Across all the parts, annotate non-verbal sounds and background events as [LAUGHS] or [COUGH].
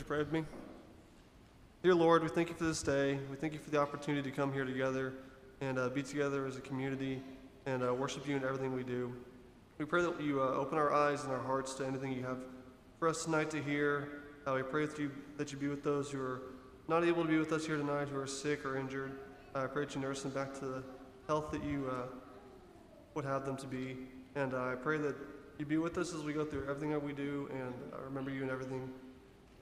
You pray with me? Dear Lord, we thank you for this day. We thank you for the opportunity to come here together and uh, be together as a community and uh, worship you in everything we do. We pray that you uh, open our eyes and our hearts to anything you have for us tonight to hear. Uh, we pray that you, that you be with those who are not able to be with us here tonight, who are sick or injured. I pray that you nurse them back to the health that you uh, would have them to be. And uh, I pray that you be with us as we go through everything that we do and remember you in everything.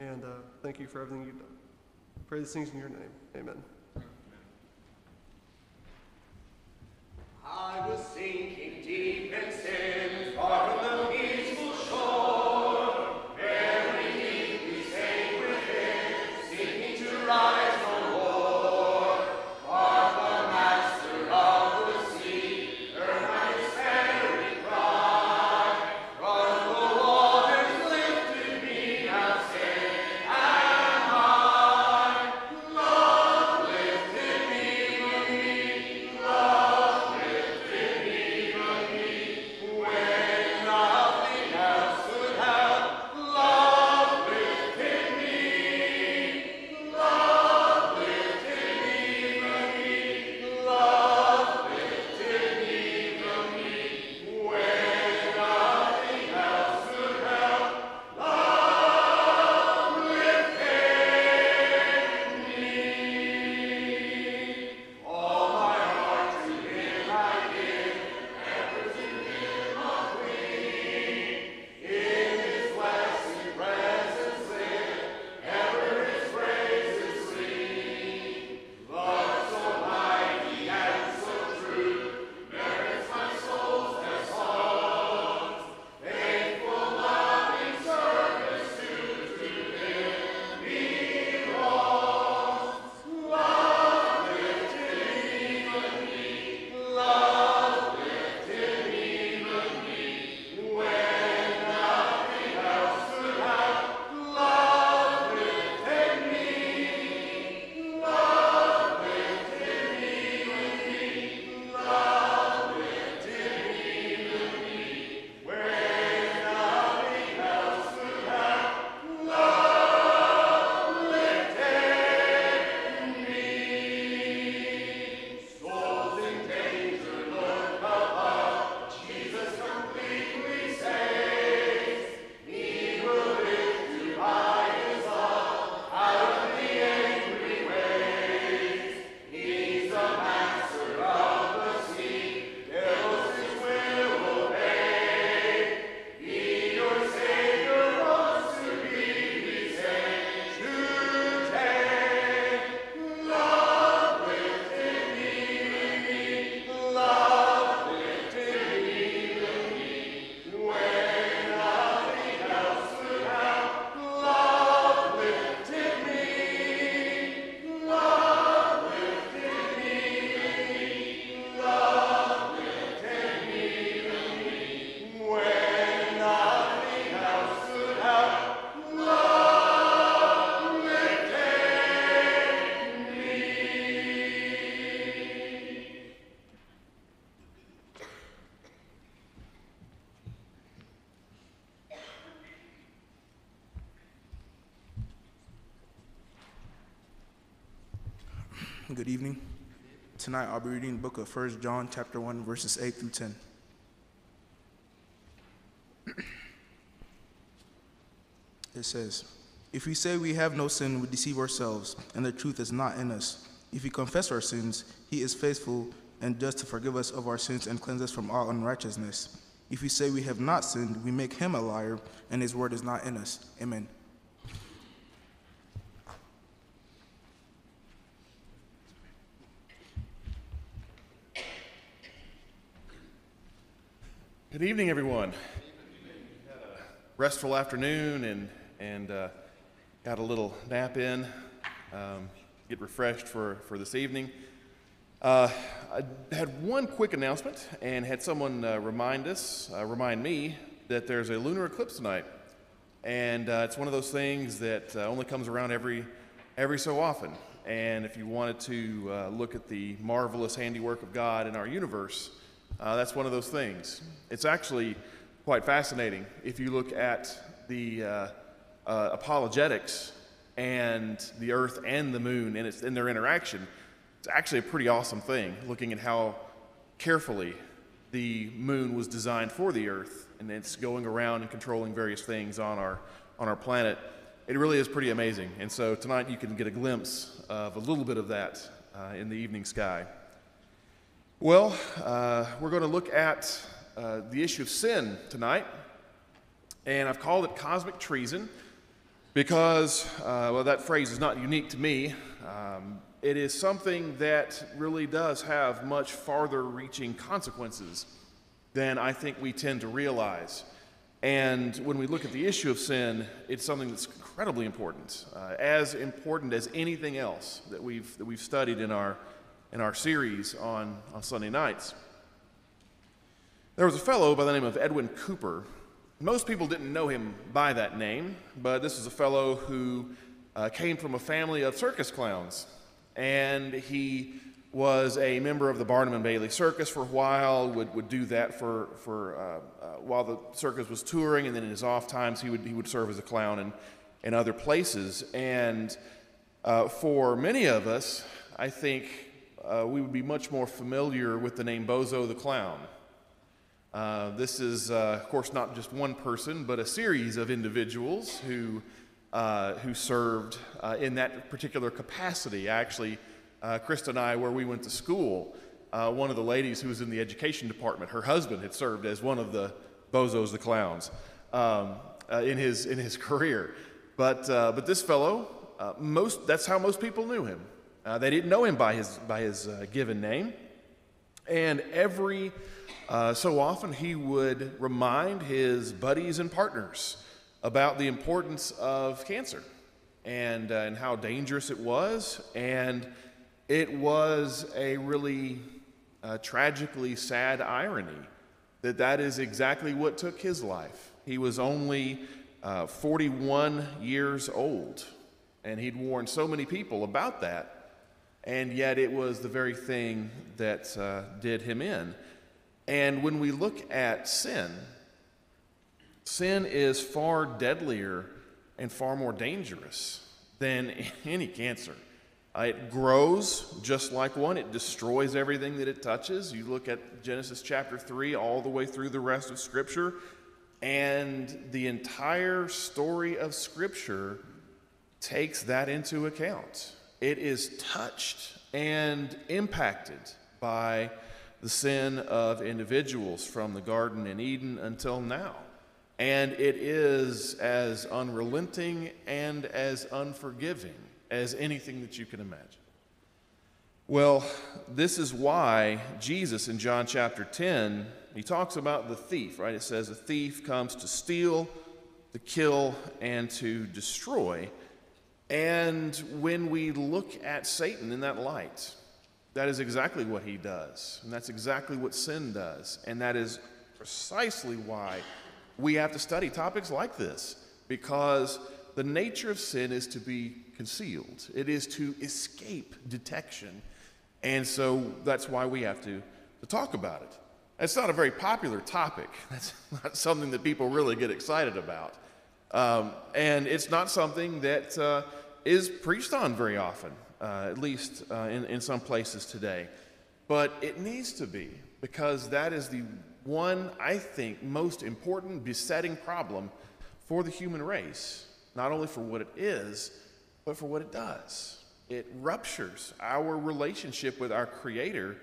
And uh, thank you for everything you've done. Pray these things in your name. Amen. Good evening. Tonight I'll be reading the book of 1 John chapter 1 verses 8 through 10. [CLEARS THROAT] It says, If we say we have no sin, we deceive ourselves, and the truth is not in us. If we confess our sins, he is faithful and just to forgive us of our sins and cleanse us from all unrighteousness. If we say we have not sinned, we make him a liar, and his word is not in us. Amen. Good evening, everyone. Restful afternoon and and uh, got a little nap in. Um, get refreshed for for this evening. Uh, I had one quick announcement and had someone uh, remind us, uh, remind me that there's a lunar eclipse tonight, and uh, it's one of those things that uh, only comes around every every so often. And if you wanted to look at the marvelous handiwork of God in our universe, uh, that's one of those things. It's actually quite fascinating if you look at the uh, uh, apologetics and the earth and the moon and, it's, and their interaction. It's actually a pretty awesome thing looking at how carefully the moon was designed for the earth and it's going around and controlling various things on our, on our planet. It really is pretty amazing. And so tonight you can get a glimpse of a little bit of that uh, in the evening sky. Well, uh, we're going to look at uh, the issue of sin tonight, and I've called it cosmic treason because, uh, well, that phrase is not unique to me. Um, it is something that really does have much farther reaching consequences than I think we tend to realize. And when we look at the issue of sin, it's something that's incredibly important, uh, as important as anything else that we've, that we've studied in our, in our series on, on Sunday nights. There was a fellow by the name of Edwin Cooper. Most people didn't know him by that name, but this was a fellow who uh, came from a family of circus clowns. And he was a member of the Barnum and Bailey Circus for a while, would, would do that for, for uh, uh, while the circus was touring, and then in his off times, he would, he would serve as a clown in, in other places. And uh, for many of us, I think uh, we would be much more familiar with the name Bozo the Clown. Uh, this is, uh, of course, not just one person, but a series of individuals who, who served in that particular capacity. Actually, uh, Krista and I, where we went to school, uh, one of the ladies who was in the education department, her husband had served as one of the bozos, the clowns, um, uh, in, his, in his [LAUGHS] career. But, uh, but this fellow, uh, most, that's how most people knew him. Uh, they didn't know him by his, by his given name. And every so often, he would remind his buddies and partners about the importance of cancer and, and how dangerous it was. And it was a really uh, tragically sad irony that that is exactly what took his life. He was only uh, 41 years old, and he'd warned so many people about that, and yet it was the very thing that uh, did him in. And when we look at sin, sin is far deadlier and far more dangerous than [LAUGHS] any cancer. Uh, it grows just like one, it destroys everything that it touches. You look at Genesis chapter 3 all the way through the rest of Scripture, and the entire story of Scripture takes that into account. It is touched and impacted by the sin of individuals from the Garden in Eden until now. And it is as unrelenting and as unforgiving as anything that you can imagine. Well, this is why Jesus in John chapter 10, he talks about the thief, right? It says, A thief comes to steal, to kill, and to destroy. And when we look at Satan in that light, that is exactly what he does. And that's exactly what sin does. And that is precisely why we have to study topics like this, because the nature of sin is to be concealed, it is to escape detection. And so that's why we have to, to talk about it. It's not a very popular topic. [LAUGHS] That's not something that people really get excited about. Um, and it's not something that uh, is preached on very often, uh, at least uh, in, in some places today. But it needs to be, because that is the one, I think, most important besetting problem for the human race not only for what it is, but for what it does. It ruptures our relationship with our Creator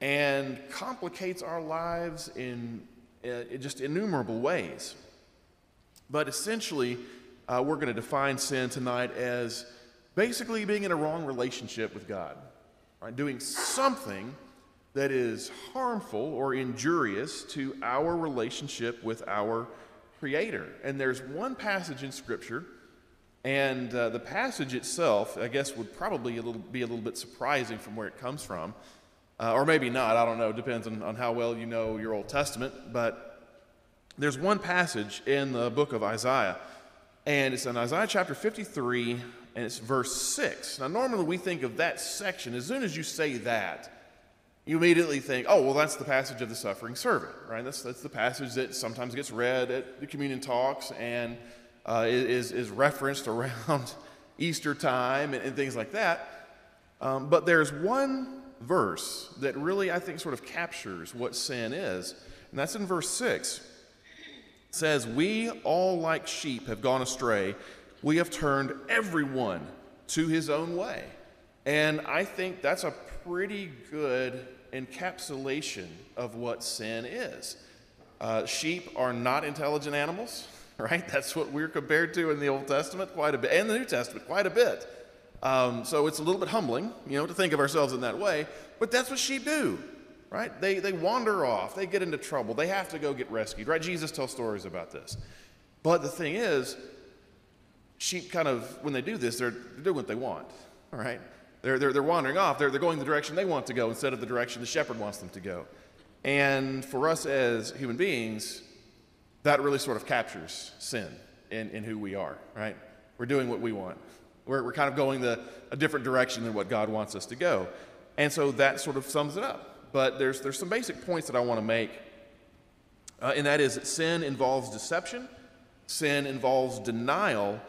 and complicates our lives in, uh, just innumerable ways. But essentially, uh, we're going to define sin tonight as basically being in a wrong relationship with God, right? Doing something that is harmful or injurious to our relationship with our creator. And there's one passage in Scripture, and uh, the passage itself, I guess, would probably a little, be a little bit surprising from where it comes from. Uh, or maybe not, I don't know, depends on, on how well you know your Old Testament. But there's one passage in the book of Isaiah, and it's in Isaiah chapter 53, and it's verse 6. Now, normally we think of that section, as soon as you say that, you immediately think, oh, well, that's the passage of the suffering servant, right? That's, that's the passage that sometimes gets read at the communion talks and uh, is, is referenced [LAUGHS] around Easter time and, and things like that. Um, but there's one verse that really, I think, sort of captures what sin is, and that's in verse 6. Says, We all like sheep have gone astray. We have turned everyone to his own way. And I think that's a pretty good encapsulation of what sin is. Uh, sheep are not intelligent animals, [LAUGHS] right? That's what we're compared to in the Old Testament quite a bit, and the New Testament quite a bit. Um, so it's a little bit humbling, you know, to think of ourselves in that way, but that's what sheep do, right? They, they wander off, they get into trouble, they have to go get rescued, right? Jesus tells stories about this. But the thing is, sheep kind of, when they do this, they're, they're doing what they want, all right? They're, they're, they're wandering off, they're, they're going the direction they want to go instead of the direction the shepherd wants them to go. And for us as human beings, that really sort of captures sin in, in who we are, right? We're doing what we want. We're, we're kind of going the, a different direction than what God wants us to go. And so that sort of sums it up. But there's, there's some basic points that I want to make, uh, and that is that sin involves deception, sin involves denial,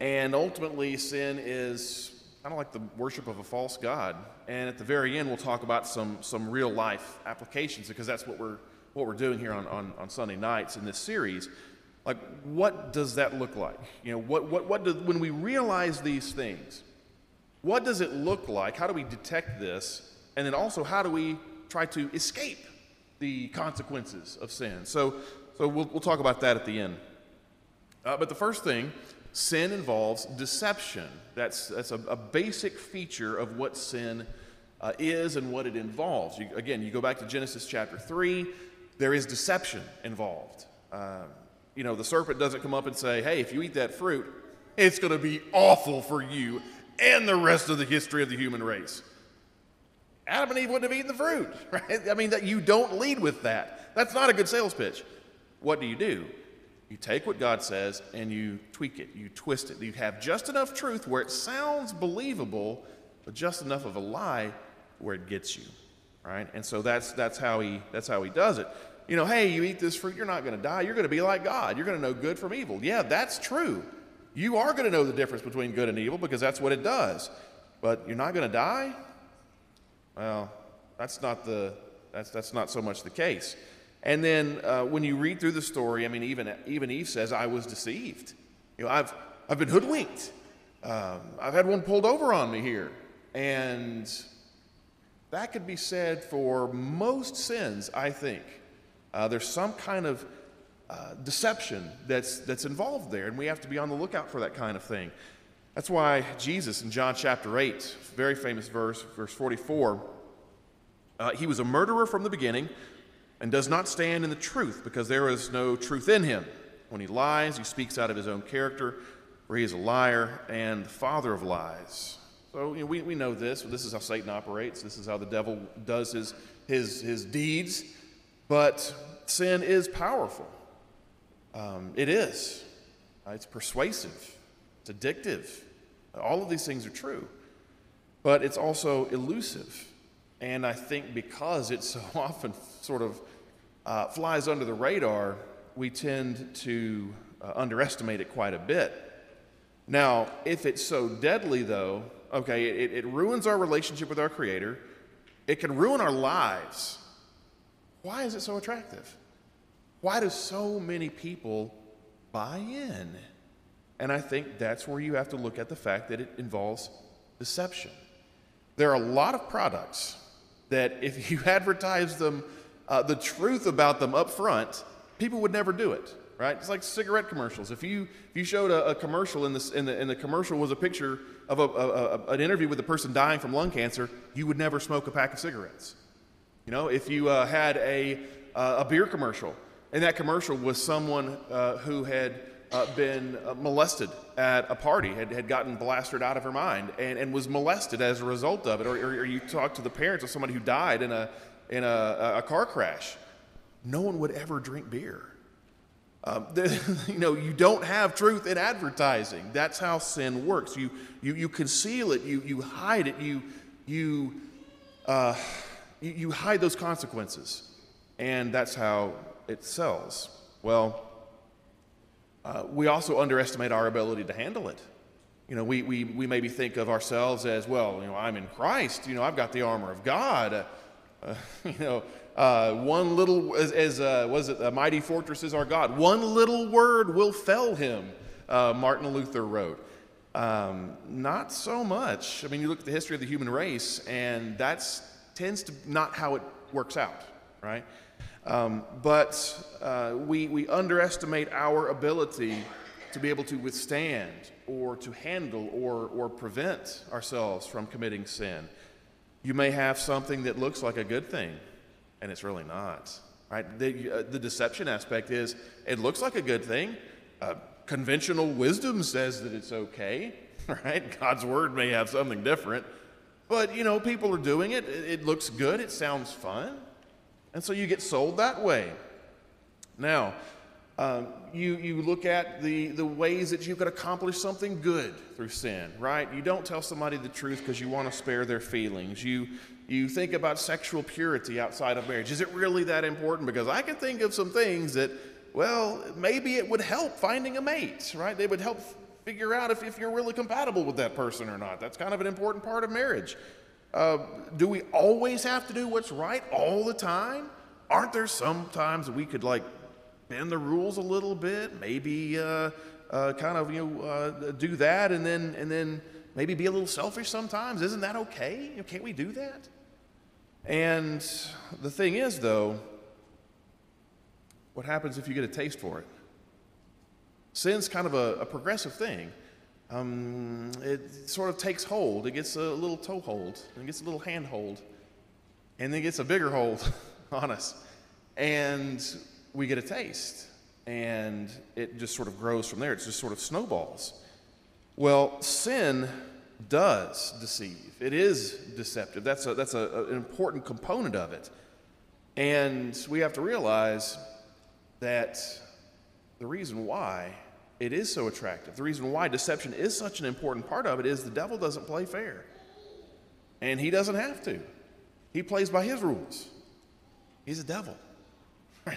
and ultimately, sin is kind of like the worship of a false God. And at the very end, we'll talk about some, some real life applications because that's what we're, what we're doing here on, on, on Sunday nights in this series. Like, what does that look like? You know, what, what, what when we realize these things, what does it look like? How do we detect this? And then also, how do we try to escape the consequences of sin? So, so we'll, we'll talk about that at the end. Uh, but the first thing, sin involves deception. That's, that's a, a basic feature of what sin uh, is and what it involves. You, again, you go back to Genesis chapter 3, there is deception involved. Um, you know, the serpent doesn't come up and say, hey, if you eat that fruit, it's going to be awful for you and the rest of the history of the human race. Adam and Eve wouldn't have eaten the fruit, [LAUGHS] right? I mean, that you don't lead with that. That's not a good sales pitch. What do you do? You take what God says and you tweak it, you twist it. You have just enough truth where it sounds believable, but just enough of a lie where it gets you, right? And so that's that's how he that's how he does it you know, hey, you eat this fruit, you're not going to die. You're going to be like God. You're going to know good from evil. Yeah, that's true. You are going to know the difference between good and evil because that's what it does. But you're not going to die? Well, that's not the that's that's not so much the case. And then uh, when you read through the story, I mean, even even Eve says, "I was deceived." You know, I've I've been hoodwinked. Um, I've had one pulled over on me here, and that could be said for most sins, I think. Uh, there's some kind of uh, deception that's, that's involved there, and we have to be on the lookout for that kind of thing. That's why Jesus in John chapter 8, very famous verse, verse 44, uh, he was a murderer from the beginning and does not stand in the truth because there is no truth in him. When he lies, he speaks out of his own character, for he is a liar and the father of lies. So you know, we, we know this. This is how Satan operates. This is how the devil does his, his, his deeds. But sin is powerful. Um, it is. Uh, it's persuasive. It's addictive. All of these things are true. But it's also elusive. And I think because it so [LAUGHS] often sort of uh, flies under the radar, we tend to uh, underestimate it quite a bit. Now, if it's so deadly, though, okay, it, it ruins our relationship with our Creator, it can ruin our lives. Why is it so attractive? Why do so many people buy in? And I think that's where you have to look at the fact that it involves deception. There are a lot of products that if [LAUGHS] you advertise them, uh, the truth about them up front, people would never do it, right? It's like cigarette commercials. If you, if you showed a, a commercial and, this, and, the, and the commercial was a picture of a, a, an interview with a person dying from lung cancer, you would never smoke a pack of cigarettes. You know, if you uh, had a, uh, a beer commercial, and that commercial was someone uh, who had uh, been uh, molested at a party, had, had gotten blasted out of her mind, and, and was molested as a result of it. Or, or, or you talk to the parents of somebody who died in, a, in a, a car crash. No one would ever drink beer. Um, the, [LAUGHS] you know, you don't have truth in advertising. That's how sin works. You, you, you conceal it, you, you hide it, you, you, uh, you, you hide those consequences. And that's how it sells. Well, uh, we also underestimate our ability to handle it. you know, we, we, we maybe think of ourselves as, well, you know, I'm in Christ, you know, I've got the armor of God. Uh, uh, [LAUGHS] you know, uh, one little, as, as uh, was it, a mighty fortress is our God. One little word will fell him, uh, Martin Luther wrote. Um, not so much. I mean, you look at the history of the human race, and that's tends to not how it works out, right? Um, but uh, we, we underestimate our ability to be able to withstand or to handle or, or prevent ourselves from committing sin. You may have something that looks like a good thing, and it's really not. Right? The, uh, the deception aspect is it looks like a good thing. Uh, conventional wisdom says that it's okay, [LAUGHS] right? God's word may have something different, but you know, people are doing it. It, it looks good, it sounds fun, and so you get sold that way. Now, um, you, you look at the, the ways that you could accomplish something good through sin, right? You don't tell somebody the truth because you want to spare their feelings. You, you think about sexual purity outside of marriage. Is it really that important? Because I can think of some things that, well, maybe it would help finding a mate, right? They would help figure out if, if you're really compatible with that person or not. That's kind of an important part of marriage. Uh, do we always have to do what's right all the time? Aren't there some times we could like bend the rules a little bit, maybe uh, uh, kind of you know uh, do that, and then and then maybe be a little selfish sometimes. Isn't that okay? Can't we do that? And the thing is, though, what happens if you get a taste for it? Sin's kind of a, a progressive thing. Um, it sort of takes hold. It gets a little toe hold, and it gets a little hand hold, and then it gets a bigger hold [LAUGHS] on us. And we get a taste and it just sort of grows from there. It just sort of snowballs. Well, sin does deceive, it is deceptive. That's, a, that's a, an important component of it. And we have to realize that the reason why it is so attractive, the reason why deception is such an important part of it is the devil doesn't play fair. And he doesn't have to, he plays by his rules. He's a devil. [LAUGHS]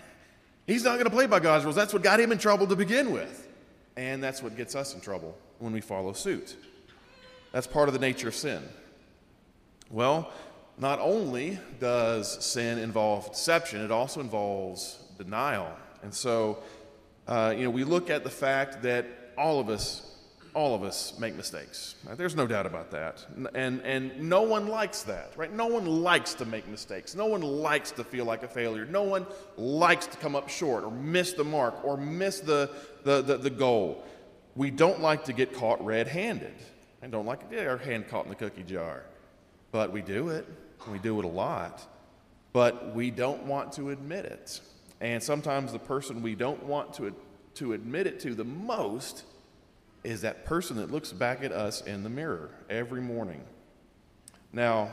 He's not going to play by God's rules. That's what got him in trouble to begin with. And that's what gets us in trouble when we follow suit. That's part of the nature of sin. Well, not only does sin involve deception, it also involves denial. And so, uh, you know, we look at the fact that all of us all of us make mistakes. There's no doubt about that. And, and no one likes that, right? No one likes to make mistakes. No one likes to feel like a failure. No one likes to come up short or miss the mark or miss the, the, the, the goal. We don't like to get caught red handed. and don't like to get our hand caught in the cookie jar. But we do it. We do it a lot. But we don't want to admit it. And sometimes the person we don't want to, to admit it to the most is that person that looks back at us in the mirror every morning. Now,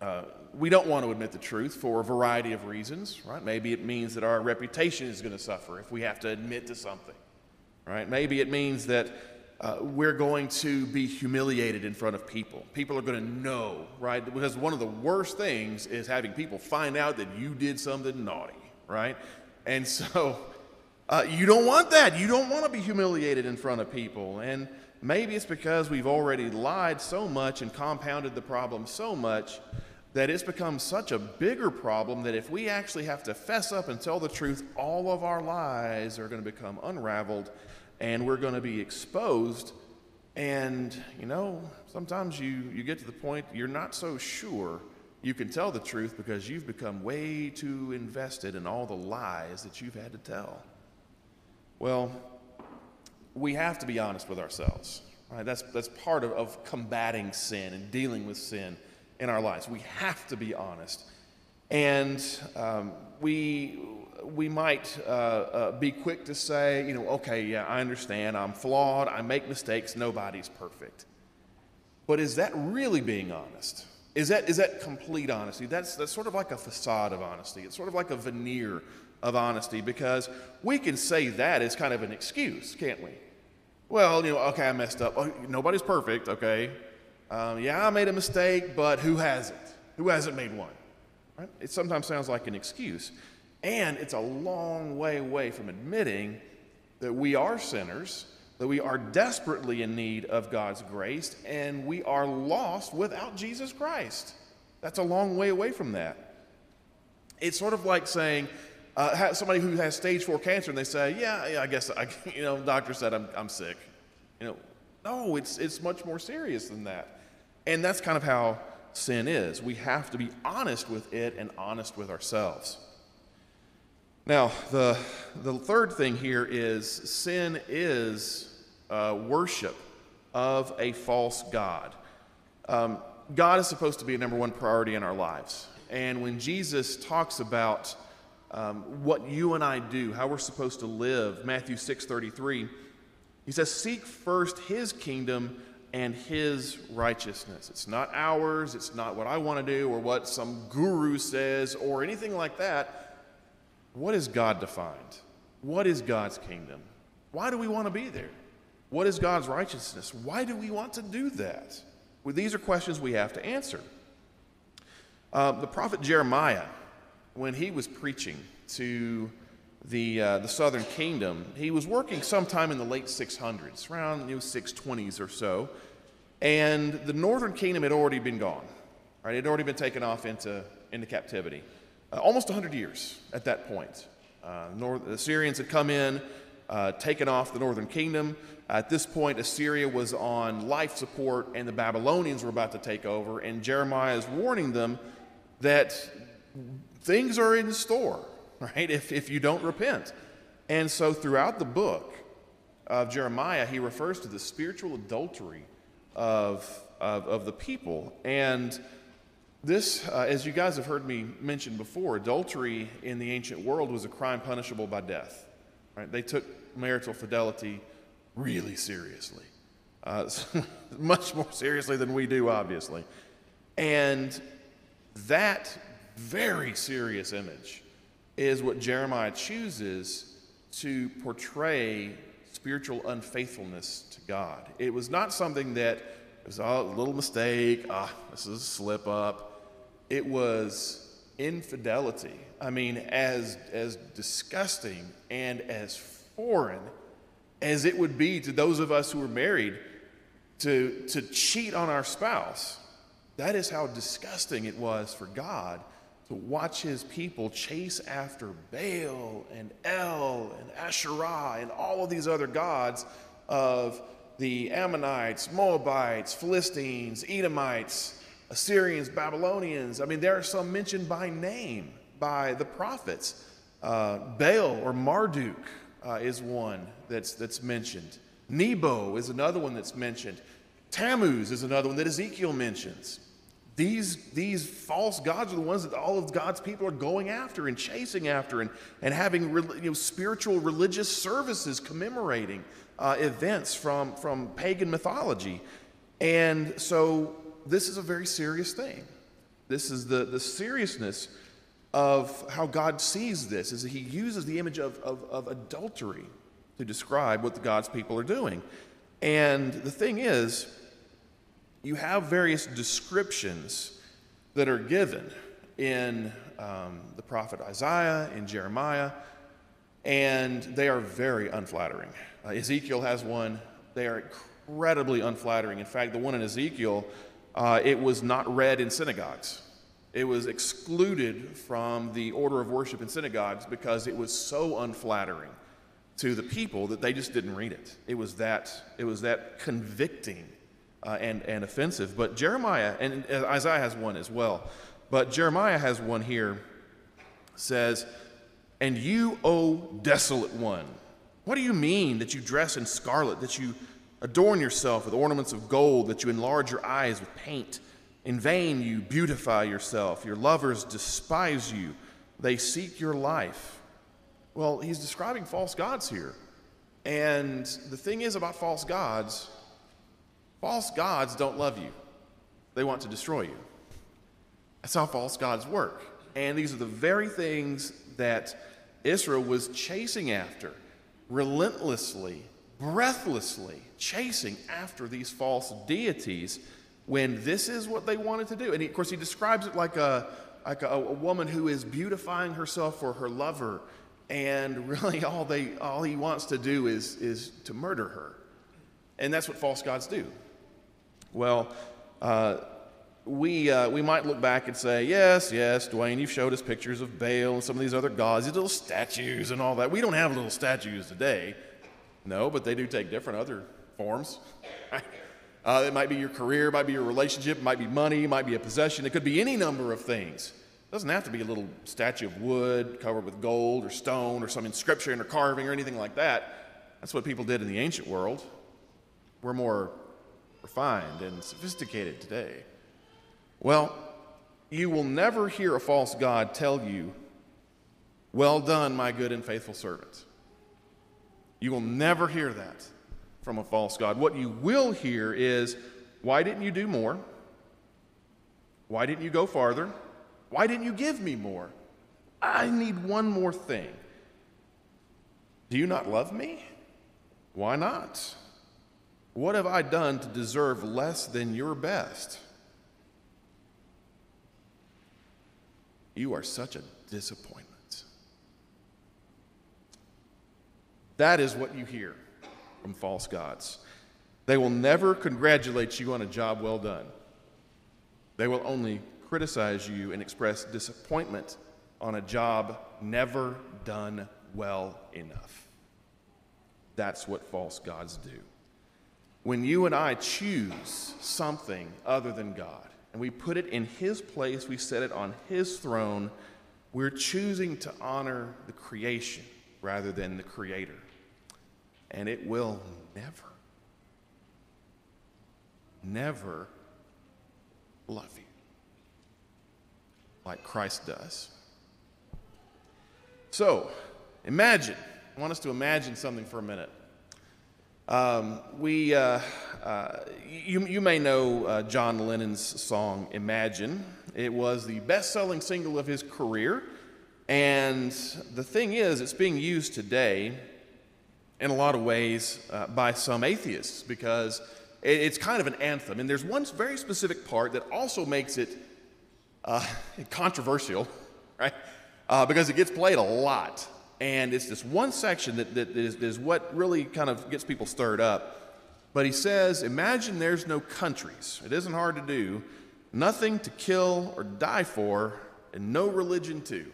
uh, we don't want to admit the truth for a variety of reasons, right? Maybe it means that our reputation is going to suffer if we have to admit to something, right? Maybe it means that uh, we're going to be humiliated in front of people. People are going to know, right? Because one of the worst things is having people find out that you did something naughty, right? And so [LAUGHS] uh, you don't want that. You don't want to be humiliated in front of people. And maybe it's because we've already lied so much and compounded the problem so much that it's become such a bigger problem that if we actually have to fess up and tell the truth, all of our lies are going to become unraveled and we're going to be exposed. And, you know, sometimes you, you get to the point you're not so sure you can tell the truth because you've become way too invested in all the lies that you've had to tell. Well, we have to be honest with ourselves. Right? That's, that's part of, of combating sin and dealing with sin in our lives. We have to be honest. And um, we, we might uh, uh, be quick to say, you know, okay, yeah, I understand. I'm flawed. I make mistakes. Nobody's perfect. But is that really being honest? Is that, is that complete honesty? That's, that's sort of like a facade of honesty. It's sort of like a veneer of honesty because we can say that as kind of an excuse, can't we? Well, you know, okay, I messed up. Oh, nobody's perfect, okay? Um, yeah, I made a mistake, but who hasn't? Who hasn't made one? Right? It sometimes sounds like an excuse. And it's a long way away from admitting that we are sinners, that we are desperately in need of God's grace and we are lost without Jesus Christ. That's a long way away from that. It's sort of like saying, uh, somebody who has stage four cancer and they say, Yeah, yeah I guess, I, [LAUGHS] you know, doctor said I'm, I'm sick. You know, no, it's, it's much more serious than that. And that's kind of how sin is. We have to be honest with it and honest with ourselves. Now, the, the third thing here is sin is uh, worship of a false God. Um, God is supposed to be a number one priority in our lives. And when Jesus talks about um, what you and I do, how we're supposed to live, Matthew 6:33, he says, "Seek first His kingdom and His righteousness." It's not ours. It's not what I want to do or what some guru says or anything like that. What is God defined? What is God's kingdom? Why do we want to be there? What is God's righteousness? Why do we want to do that? Well, these are questions we have to answer. Uh, the prophet Jeremiah, when he was preaching to the, uh, the southern kingdom, he was working sometime in the late 600s, around you know, 620s or so, and the northern kingdom had already been gone. Right? It had already been taken off into, into captivity. Uh, almost 100 years at that point. Uh, North, the Assyrians had come in, uh, taken off the northern kingdom. At this point, Assyria was on life support, and the Babylonians were about to take over. And Jeremiah is warning them that things are in store, [LAUGHS] right, if, if you don't repent. And so throughout the book of Jeremiah, he refers to the spiritual adultery of, of, of the people. And this, uh, as you guys have heard me mention before, adultery in the ancient world was a crime punishable by death. Right? They took marital fidelity really seriously, uh, [LAUGHS] much more seriously than we do, obviously. And that very serious image is what Jeremiah chooses to portray spiritual unfaithfulness to God. It was not something that was a little mistake, ah, this is a slip up. It was infidelity. I mean, as, as disgusting and as foreign as it would be to those of us who are married to, to cheat on our spouse. That is how disgusting it was for God to watch his people chase after Baal and El and Asherah and all of these other gods of the Ammonites, Moabites, Philistines, Edomites, Assyrians, Babylonians. I mean, there are some mentioned by name by the prophets. Uh, Baal or Marduk uh, is one that's, that's mentioned. Nebo is another one that's mentioned. Tammuz is another one that Ezekiel mentions. These, these false gods are the ones that all of God's people are going after and chasing after and, and having you know, spiritual religious services commemorating uh, events from, from pagan mythology. And so this is a very serious thing. This is the, the seriousness of how God sees this, is that he uses the image of, of, of adultery to describe what the God's people are doing. And the thing is, you have various descriptions that are given in um, the prophet Isaiah, in Jeremiah, and they are very unflattering. Uh, Ezekiel has one, they are incredibly unflattering. In fact, the one in Ezekiel, uh, it was not read in synagogues. It was excluded from the order of worship in synagogues because it was so unflattering to the people that they just didn't read it. It was that, it was that convicting uh, and, and offensive. But Jeremiah, and Isaiah has one as well, but Jeremiah has one here, says, And you, O desolate one, what do you mean that you dress in scarlet, that you adorn yourself with ornaments of gold, that you enlarge your eyes with paint? In vain you beautify yourself. Your lovers despise you, they seek your life. Well, he's describing false gods here. And the thing is about false gods, False gods don't love you, they want to destroy you. That's how false gods work. And these are the very things that Israel was chasing after, relentlessly, breathlessly chasing after these false deities when this is what they wanted to do. And he, of course, he describes it like a, like a, a woman who is beautifying herself for her lover, and [LAUGHS] really all, they, all he wants to do is, is to murder her. And that's what false gods do. Well, uh, we, uh, we might look back and say, yes, yes, Dewayne, you've showed us pictures of Baal and some of these other gods, these little statues and all that. We don't have little statues today. No, but they do take different other forms. [LAUGHS] uh, it might be your career, it might be your relationship, it might be money, it might be a possession, it could be any number of things. It doesn't have to be a little statue of wood covered with gold or stone or some inscription or carving or anything like that. That's what people did in the ancient world. We're more refined and sophisticated today. Well, you will never hear a false God tell you, Well done, my good and faithful servant. You will never hear that from a false God. What you will hear is, Why didn't you do more? Why didn't you go farther? Why didn't you give me more? I need one more thing. Do you not love me? Why not? What have I done to deserve less than your best? You are such a disappointment. That is what you hear from false gods. They will never congratulate you on a job well done. They will only criticize you and express disappointment on a job never done well enough. That's what false gods do. When you and I choose something other than God and we put it in His place, we set it on His throne, we're choosing to honor the creation rather than the Creator. And it will never, never love you like Christ does. So, imagine, I want us to imagine something for a minute. Um, we, uh, uh, you, you may know uh, John Lennon's song Imagine. It was the best selling single of his career. And the thing is, it's being used today in a lot of ways uh, by some atheists because it, it's kind of an anthem. And there's one very specific part that also makes it uh, [LAUGHS] controversial, [LAUGHS] right? Uh, because it gets played a lot. And it's this one section that, that is, is what really kind of gets people stirred up. But he says, Imagine there's no countries. It isn't hard to do. Nothing to kill or die for, and no religion too.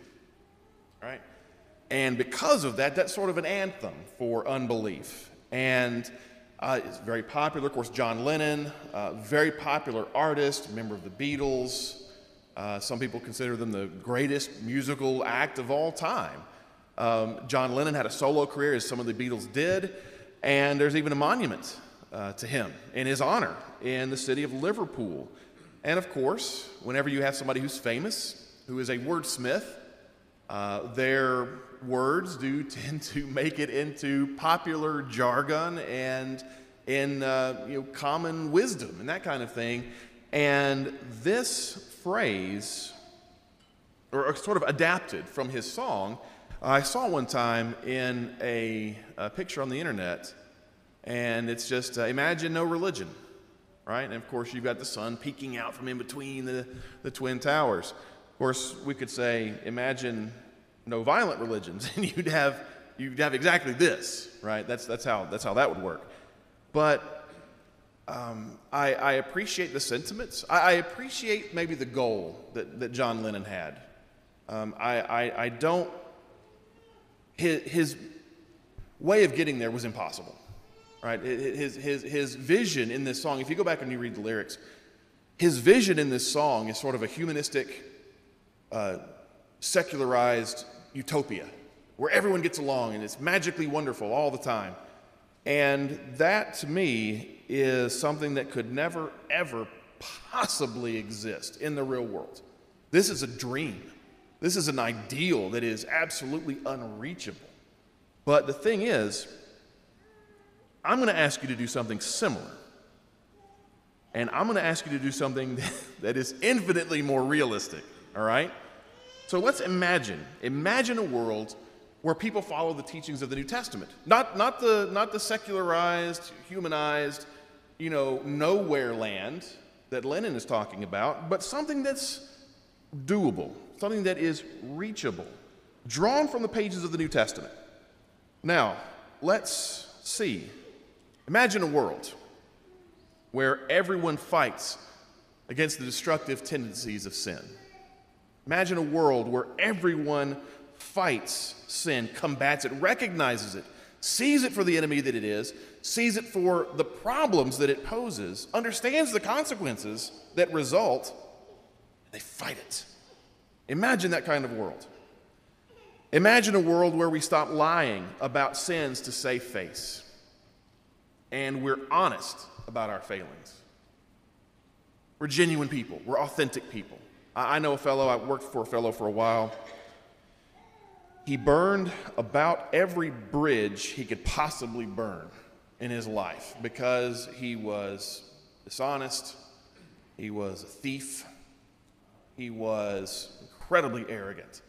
And because of that, that's sort of an anthem for unbelief. And uh, it's very popular. Of course, John Lennon, uh, very popular artist, member of the Beatles. Uh, some people consider them the greatest musical act of all time. Um, John Lennon had a solo career, as some of the Beatles did, and there's even a monument uh, to him in his honor in the city of Liverpool. And of course, whenever you have somebody who's famous, who is a wordsmith, uh, their words do [LAUGHS] tend to make it into popular jargon and in uh, you know, common wisdom and that kind of thing. And this phrase, or sort of adapted from his song, I saw one time in a, a picture on the internet, and it's just uh, imagine no religion, right? And of course, you've got the sun peeking out from in between the, the Twin Towers. Of course, we could say imagine no violent religions, [LAUGHS] and you'd have, you'd have exactly this, right? That's, that's, how, that's how that would work. But um, I, I, appreciate the sentiments. I, I, appreciate maybe the goal that, that John Lennon had. Um, I, I, I don't his, his way of getting there was impossible, right? His, his, his vision in this song, if you go back and you read the lyrics, his vision in this song is sort of a humanistic, uh, secularized utopia where everyone gets along and it's magically wonderful all the time. And that to me is something that could never, ever possibly exist in the real world. This is a dream. This is an ideal that is absolutely unreachable. But the thing is, I'm going to ask you to do something similar. And I'm going to ask you to do something [LAUGHS] that is infinitely more realistic, all right? So let's imagine, imagine a world where people follow the teachings of the New Testament. Not, not, the, not the secularized, humanized, you know, nowhere land that Lennon is talking about, but something that's doable, something that is reachable, drawn from the pages of the New Testament. Now, let's see. Imagine a world where everyone fights against the destructive tendencies of sin. Imagine a world where everyone fights sin, combats it, recognizes it, sees it for the enemy that it is, sees it for the problems that it poses, understands the consequences that result, they fight it. Imagine that kind of world. Imagine a world where we stop lying about sins to save face and we're honest about our failings. We're genuine people, we're authentic people. I, know a fellow, I worked for a fellow for a while. He burned about every bridge he could possibly burn in his life because he was dishonest, he was a thief, he was incredibly arrogant.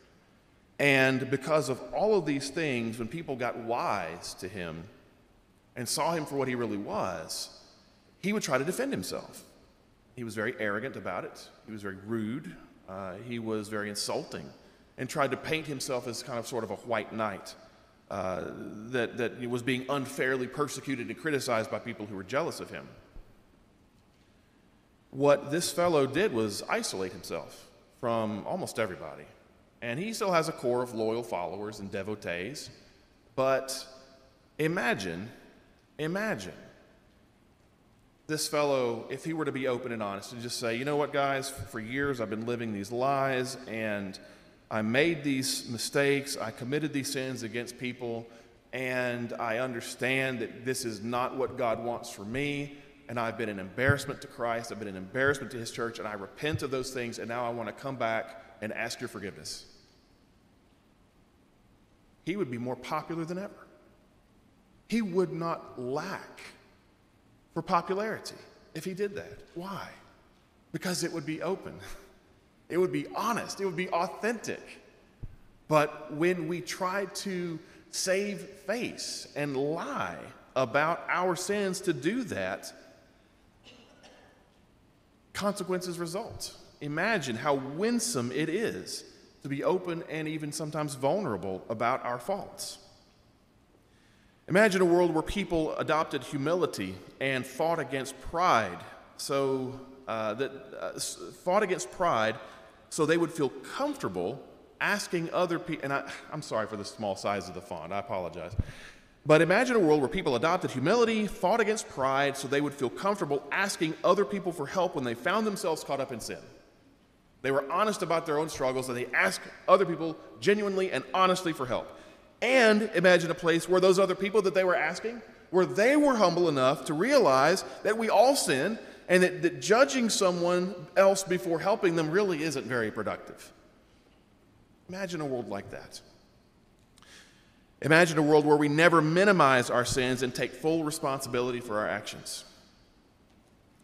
And because of all of these things, when people got wise to him and saw him for what he really was, he would try to defend himself. He was very arrogant about it, he was very rude, uh, he was very insulting, and tried to paint himself as kind of sort of a white knight. Uh, that, that was being unfairly persecuted and criticized by people who were jealous of him. What this fellow did was isolate himself from almost everybody. And he still has a core of loyal followers and devotees. But imagine, imagine this fellow, if he were to be open and honest and just say, you know what, guys, for years I've been living these lies and I made these mistakes, I committed these sins against people, and I understand that this is not what God wants for me, and I've been an embarrassment to Christ, I've been an embarrassment to His church, and I repent of those things, and now I want to come back and ask your forgiveness. He would be more popular than ever. He would not lack for popularity if he did that. Why? Because it would be open, [LAUGHS] it would be honest, it would be authentic. But when we try to save face and lie about our sins to do that, consequences result. Imagine how winsome it is to be open and even sometimes vulnerable about our faults. Imagine a world where people adopted humility and fought against pride, so uh, that uh, fought against pride, so they would feel comfortable asking other people. And I, I'm sorry for the small size of the font. I apologize. But imagine a world where people adopted humility, fought against pride, so they would feel comfortable asking other people for help when they found themselves caught up in sin. They were honest about their own struggles and they asked other people genuinely and honestly for help. And imagine a place where those other people that they were asking, where they were humble enough to realize that we all sin and that, that judging someone else before helping them really isn't very productive. Imagine a world like that. Imagine a world where we never minimize our sins and take full responsibility for our actions.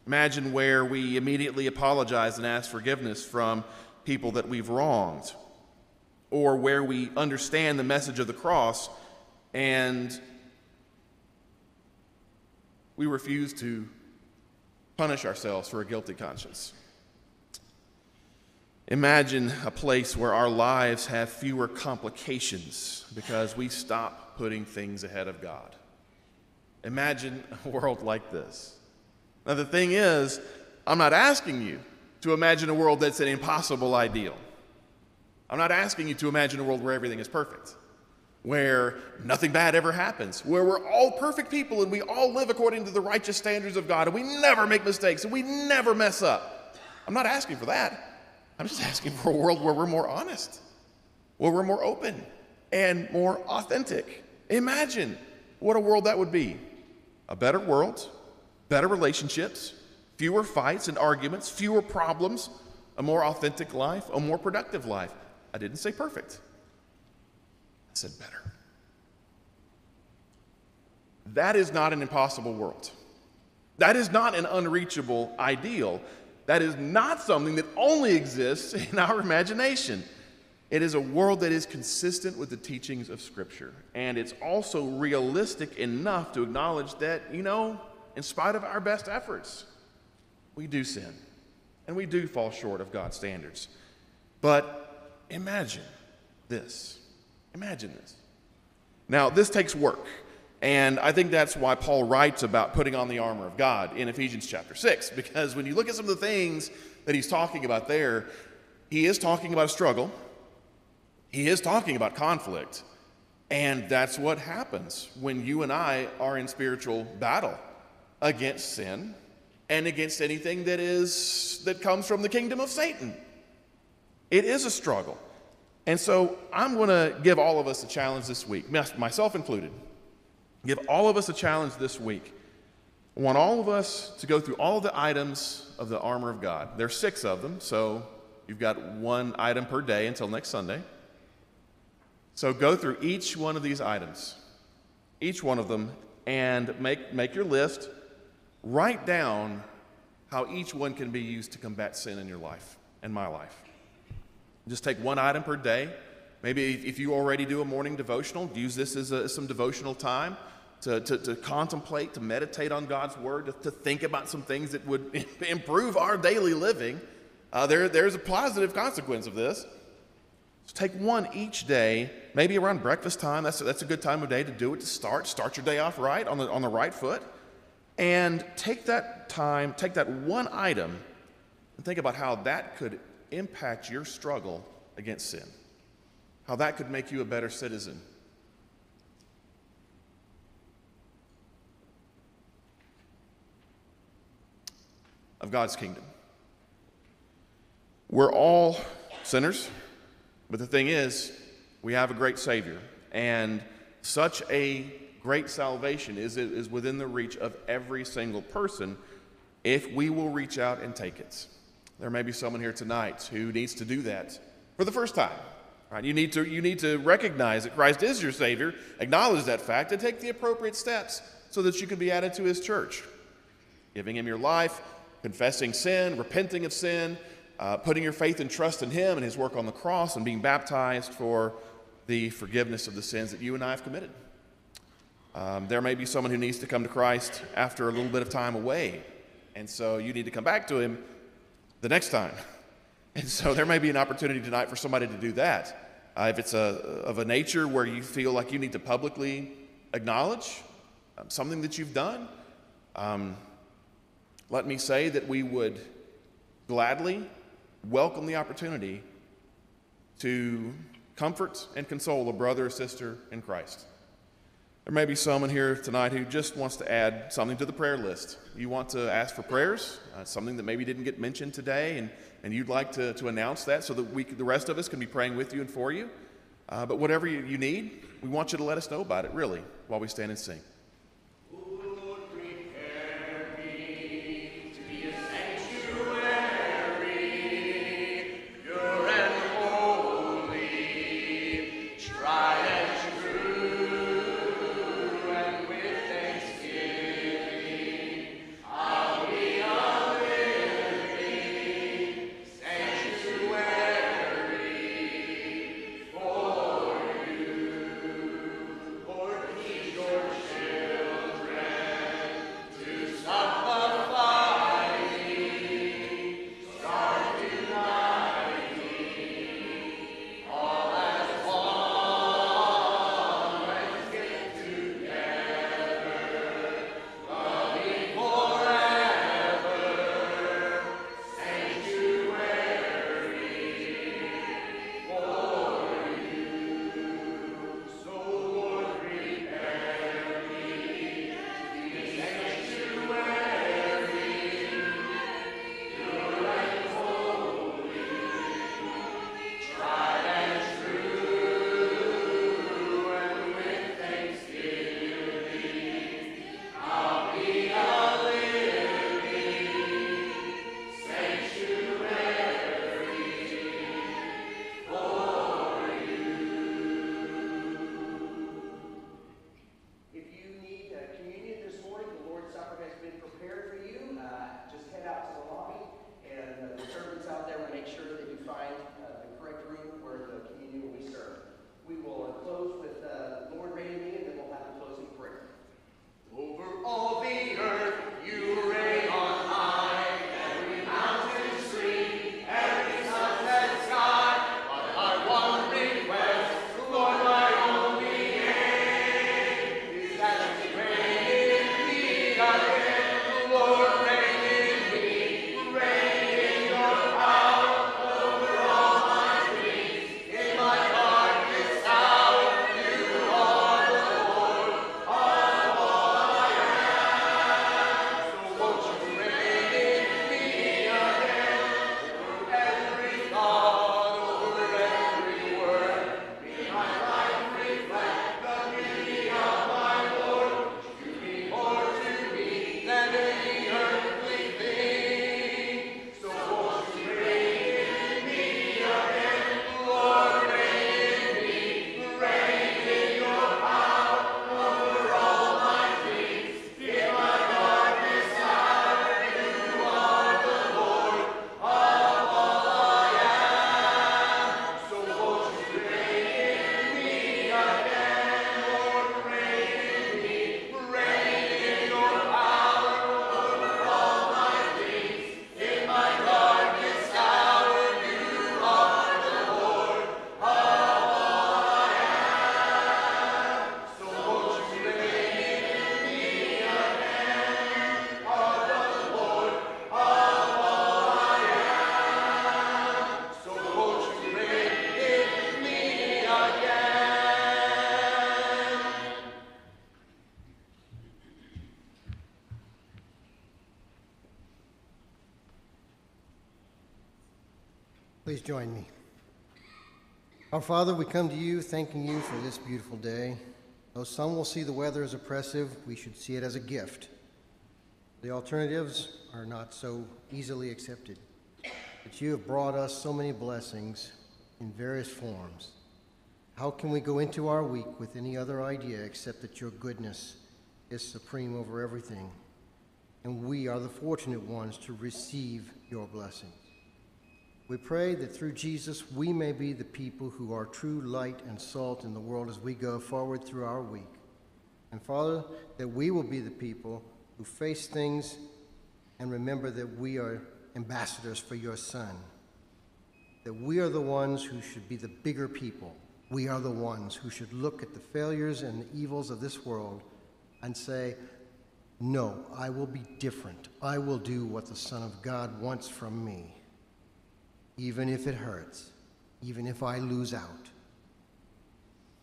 Imagine where we immediately apologize and ask forgiveness from people that we've wronged or where we understand the message of the cross and we refuse to punish ourselves for a guilty conscience. Imagine a place where our lives have fewer complications because we stop putting things ahead of God. Imagine a [LAUGHS] world like this. Now, the thing is, I'm not asking you to imagine a world that's an impossible ideal. I'm not asking you to imagine a world where everything is perfect, where nothing bad ever happens, where we're all perfect people and we all live according to the righteous standards of God and we never make mistakes and we never mess up. I'm not asking for that. I'm just asking for a world where we're more honest, where we're more open and more authentic. Imagine what a world that would be a better world, better relationships, fewer fights and arguments, fewer problems, a more authentic life, a more productive life. I didn't say perfect, I said better. That is not an impossible world. That is not an unreachable ideal. That is not something that only exists [LAUGHS] in our imagination. It is a world that is consistent with the teachings of Scripture. And it's also realistic enough to acknowledge that, you know, in spite of our best efforts, we do sin and we do fall short of God's standards. But Imagine this. Imagine this. Now, this takes work. And I think that's why Paul writes about putting on the armor of God in Ephesians chapter 6, [LAUGHS] because when you look at some of the things that he's talking about there, he is talking about a struggle, he is talking about conflict. And that's what happens when you and I are in spiritual battle against sin and against anything that is that comes from the kingdom of Satan. It is a struggle. And so I'm going to give all of us a challenge this week, myself included. Give all of us a challenge this week. I want all of us to go through all the items of the armor of God. There's six of them, so you've got one item per day until next Sunday. So go through each one of these items, each one of them, and make, make your list. Write down how each one can be used to combat sin in your life and my life. Just take one item per day. Maybe if you already do a morning devotional, use this as a, some devotional time to, to, to, contemplate, to meditate on God's Word, to, to, think about some things that would [LAUGHS] improve our daily living. Uh, there, there's a positive consequence of this. So take one each day, maybe around breakfast time. That's a, that's a good time of day to do it to start. Start your day off right, on the, on the right foot. And take that time, take that one item, and think about how that could impact your struggle against sin, how that could make you a better citizen. Of God's kingdom. We're all sinners, but the thing is, we have a great Savior, and such a great salvation is, is within the reach of every single person if we will reach out and take it. There may be someone here tonight who needs to do that for the first time. Right? You, need to, you need to recognize that Christ is your Savior, acknowledge that fact, and take the appropriate steps so that you can be added to His church. Giving Him your life, confessing sin, repenting of sin, uh, putting your faith and trust in Him and His work on the cross, and being baptized for the forgiveness of the sins that you and I have committed. Um, there may be someone who needs to come to Christ after a little bit of time away, and so you need to come back to Him the next time. And so there may be an opportunity tonight for somebody to do that. Uh, if it's a, of a nature where you feel like you need to publicly acknowledge um, something that you've done, um, let me say that we would gladly welcome the opportunity to comfort and console a brother or sister in Christ. There may be someone here tonight who just wants to add something to the prayer list. You want to ask for prayers, uh, something that maybe didn't get mentioned today, and, and you'd like to, to announce that so that we, the rest of us can be praying with you and for you. Uh, but whatever you, you need, we want you to let us know about it, really, while we stand and sing. Father, we come to you thanking you for this beautiful day. Though some will see the weather as oppressive, we should see it as a gift. The alternatives are not so easily accepted. But you have brought us so many blessings in various forms. How can we go into our week with any other idea except that your goodness is supreme over everything? And we are the fortunate ones to receive your blessings. We pray that through Jesus we may be the people who are true light and salt in the world as we go forward through our week. And Father, that we will be the people who face things and remember that we are ambassadors for your Son. That we are the ones who should be the bigger people. We are the ones who should look at the failures and the evils of this world and say, No, I will be different. I will do what the Son of God wants from me even if it hurts, even if I lose out.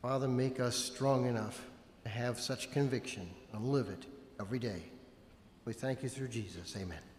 Father, make us strong enough to have such conviction and live it every day. We thank you through Jesus. Amen.